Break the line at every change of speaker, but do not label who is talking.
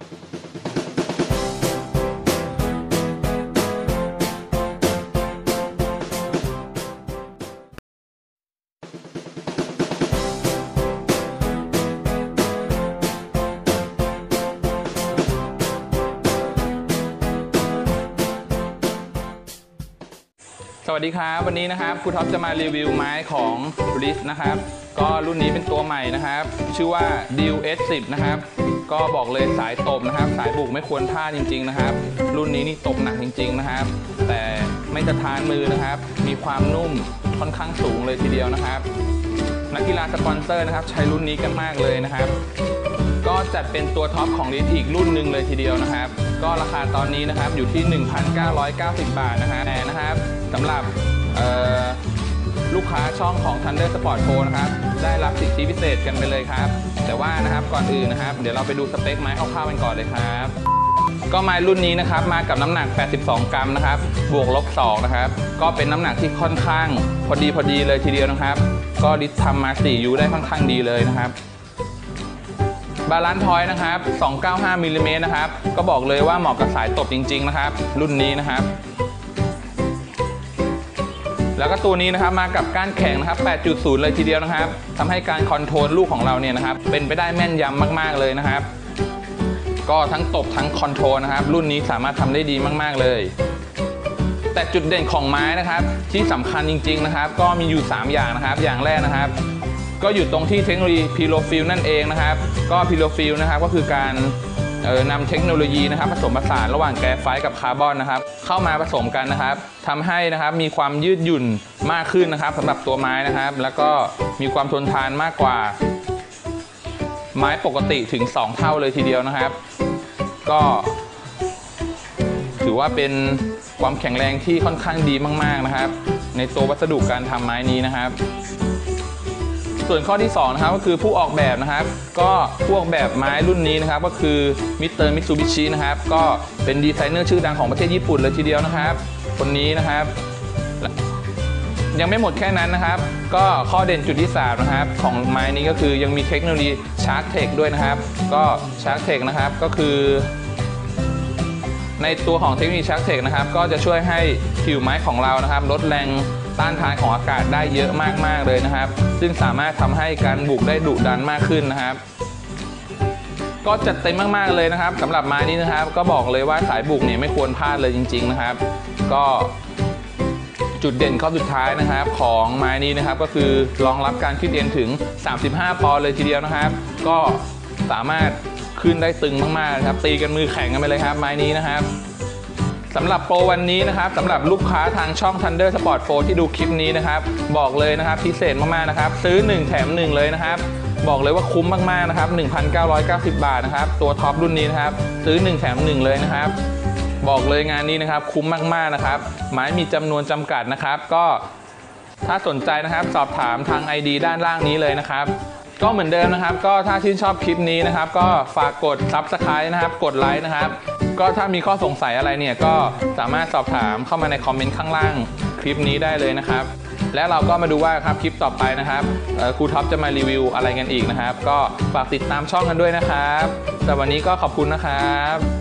Thank you สวัสดีครับ วันนี้นะครับครูท็อปจะมารีวิวไม้ของ r i s นะครับ ก็รุ่นนี้เป็นตัวใหม่นะครับ ชื่อว่า d e a l S10 นะครับ ก็บอกเลยสายตบนะครับ สายบุกไม่ควรพลาดจริง ๆนะครับ รุ่นนี้นี่ตบหนักจริง ๆนะครับ แต่ไม่สะท้านมือนะครับ มีความนุ่มค่อนข้างสูงเลยทีเดียวนะครับนักกีฬาสปอนเซอร์นะครับ ใช้รุ่นนี้กันมากเลยนะครับ จัดเป็นตัว top ของ REACH อีกรุ่นหนึ่งเลยทีเดียวนะครับ ก็ราคาตอนนี้นะครับอยู่ที่ 1,990 บาทนะฮะแต่นะครับสำหรับลูกค้าช่องของ Thunder Sport Pro นะครับ ได้รับสิทธิพิเศษกันไปเลยครับ แต่ว่านะครับก่อนอื่นนะครับ เดี๋ยวเราไปดูสเปคไม้คร่าวๆกันก่อนเลยครับ ก็ไม้รุ่นนี้นะครับมากับน้ำหนัก 82 กรัมนะครับ บวกลบ 2 นะครับ ก็เป็นน้ำหนักที่ค่อนข้างพอดีพอดีเลยทีเดียวนะครับ ก็ REACH ทำมา 4U ได้ค่อนข้างดีเลยนะครับ balance point นะครับ 295มิลลิเมตรนะครับ ก็บอกเลยว่าเหมาะกับสายตบจริง ๆ นะครับ รุ่นนี้นะครับ แล้วก็ตัวนี้นะครับมากับก้านแข็งนะครับ 8.0 เลยทีเดียวนะครับทำให้การ control ลูกของเราเนี่ยนะครับ เป็นไปได้แม่นยำมาก ๆ เลยนะครับ ก็ทั้งตบทั้ง control นะครับ รุ่นนี้สามารถทำได้ดีมาก ๆ เลยแต่จุดเด่นของไม้นะครับที่สำคัญจริง ๆนะครับ ก็มีอยู่ 3 อย่างนะครับ อย่างแรกนะครับ ก็อยู่ตรงที่เทคโนโลยี Pyrofil นั่นเองนะครับ ก็ Pyrofil นะครับก็คือการนำเทคโนโลยีนะครับผสมผสานระหว่างแกรไฟต์กับคาร์บอนนะครับ เข้ามาผสมกันนะครับทำให้นะครับมีความยืดหยุ่นมากขึ้นนะครับสำหรับตัวไม้นะครับ แล้วก็มีความทนทานมากกว่า ไม้ปกติถึง 2 เท่าเลยทีเดียวนะครับ ก็ ถือว่าเป็นความแข็งแรงที่ค่อนข้างดีมาก ๆนะครับ ในตัววัสดุการทำไม้นี้นะครับ ส่วนข้อที่2นะครับก็คือผู้ออกแบบนะครับก็ผู้ออกแบบไม้รุ่นนี้นะครับก็คือ Mister Mitsubishi นะครับก็เป็นดีไซเนอร์ชื่อดังของประเทศญี่ปุ่นเลยทีเดียวนะครับ คนนี้นะครับยังไม่หมดแค่นั้นนะครับ ก็ข้อเด่นจุดที่ 3 นะครับ ของไม้นี้ก็คือยังมีเทคโนโลยีชาร์ k เทคด้วยนะครับ ก็ชาร์ k เทคนะครับก็คือ ในตัวของเทคโนโลยีชาร์ k เทคนะครับก็จะช่วยให้ผิวไม้ของเรานะครับ ลดแรงต้านทานของอากาศได้เยอะมากๆเลยนะครับ ซึ่งสามารถทำให้การบุกได้ดุดันมากขึ้นนะครับ ก็จัดเต็มมากๆเลยนะครับสำหรับไม้นี้นะครับ ก็บอกเลยว่าสายบุกเนี่ยไม่ควรพลาดเลยจริง ๆนะครับ ก็จุดเด่นข้อสุดท้ายนะครับของไม้นี้นะครับก็คือรองรับการขึ้นเอ็นถึง 35 ปอนด์เลยทีเดียวนะครับ ก็ สามารถขึ้นได้ตึงมากๆครับ ตีกันมือแข็งกันไปเลยครับไม้นี้นะครับสำหรับโปรวันนี้นะครับสำหรับลูกค้าทางช่อง Thunder Sport 4 ที่ดูคลิปนี้นะครับ บอกเลยนะครับพิเศษมากๆนะครับ ซื้อ 1 แถม 1 เลยนะครับ บอกเลยว่าคุ้มมากๆนะครับ 1,990 บาทนะครับ ตัวท็อปรุ่นนี้นะครับ ซื้อ 1 แถม 1 เลยนะครับ บอกเลยงานนี้นะครับ คุ้มมากๆนะครับ ไม้มีจำนวนจำกัดนะครับ ก็ถ้าสนใจนะครับ สอบถามทาง ID ด้านล่างนี้เลยนะครับ ก็เหมือนเดิมนะครับ ก็ถ้าชื่นชอบคลิปนี้นะครับ ก็ฝากกด Subscribe นะครับ กดไลค์นะครับ ก็ถ้ามีข้อสงสัยอะไรเนี่ย ก็สามารถสอบถามเข้ามาในคอมเมนต์ข้างล่างคลิปนี้ได้เลยนะครับ และเราก็มาดูว่าครับคลิปต่อไปนะครับครูท็อปจะมารีวิวอะไรกันอีกนะครับ ก็ฝากติดตามช่องกันด้วยนะครับแต่วันนี้ก็ขอบคุณนะครับ